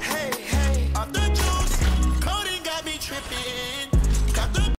Hey, hey, off the juice, coding got me tripping.